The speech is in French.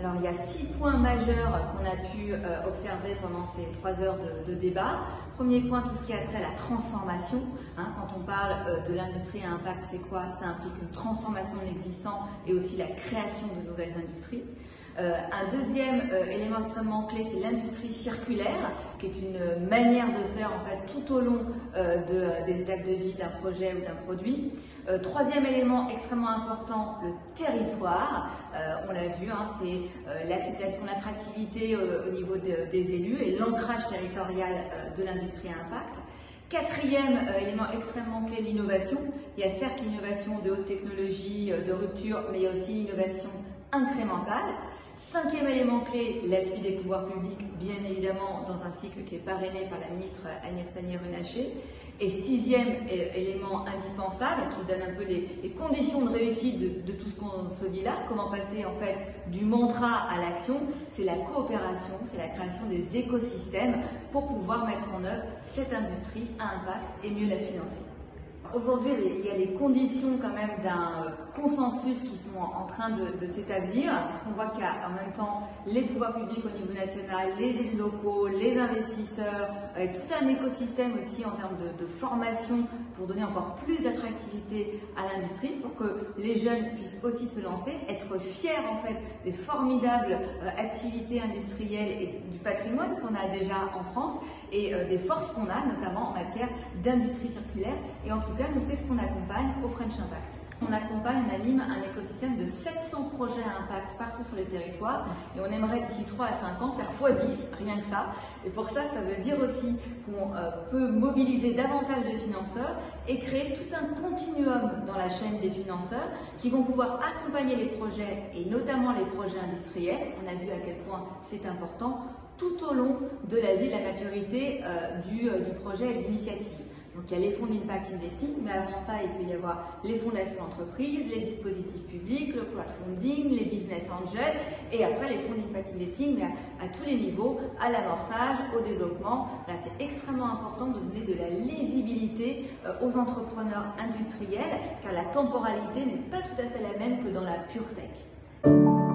Alors il y a six points majeurs qu'on a pu euh, observer pendant ces trois heures de, débat. Premier point, tout ce qui a trait à la transformation. Hein. quand on parle euh, de l'industrie à impact, c'est quoi? Ça implique une transformation de l'existant et aussi la création de nouvelles industries. Euh, un deuxième élément extrêmement clé, c'est l'industrie circulaire, qui est une manière de faire en fait tout au long de, des étapes de vie d'un projet ou d'un produit. troisième élément extrêmement important, le territoire. on l'a vu, hein, c'est euh, l'acceptation, l'attractivité euh, au niveau des élus et l'ancrage territorial euh, de l'industrie à impact. Quatrième élément extrêmement clé, l'innovation. Il y a certes l'innovation de haute technologie, de rupture, mais il y a aussi l'innovation incrémentale. Cinquième élément clé, l'appui des pouvoirs publics, bien évidemment, dans un cycle qui est parrainé par la ministre Agnès Pannier-Runacher. Et sixième élément indispensable, qui donne un peu les, conditions de réussite de, tout ce qu'on se dit là, comment passer en fait du mantra à l'action, c'est la coopération, c'est la création des écosystèmes pour pouvoir mettre en œuvre cette industrie à impact et mieux la financer. Aujourd'hui, il y a les conditions quand même d'un euh, consensus qui sont en train de, s'établir, puisqu'on voit qu'il y a en même temps les pouvoirs publics au niveau national, les élus locaux, les investisseurs, euh, tout un écosystème aussi en termes de, formation pour donner encore plus d'attractivité à l'industrie, pour que les jeunes puissent aussi se lancer, être fiers en fait des formidables euh, activités industrielles et du patrimoine qu'on a déjà en France et des forces qu'on a notamment en matière d'industrie circulaire et en tout nous, c'est ce qu'on accompagne au French Impact. On accompagne, on anime un écosystème de 700 projets à impact partout sur le territoire et on aimerait d'ici 3 à 5 ans faire x10, rien que ça. Et pour ça, ça veut dire aussi qu'on euh, peut mobiliser davantage de financeurs et créer tout un continuum dans la chaîne des financeurs qui vont pouvoir accompagner les projets et notamment les projets industriels. On a vu à quel point c'est important tout au long de la vie, de la maturité euh, euh, du projet et de l'initiative. Donc il y a les fonds d'impact investing, mais avant ça, il peut y avoir les fondations d'entreprise, les dispositifs publics, le crowdfunding, les business angels, et après les fonds d'impact investing, à, tous les niveaux, à l'amorçage, au développement. c'est extrêmement important de donner de la lisibilité euh, aux entrepreneurs industriels, car la temporalité n'est pas tout à fait la même que dans la pure tech.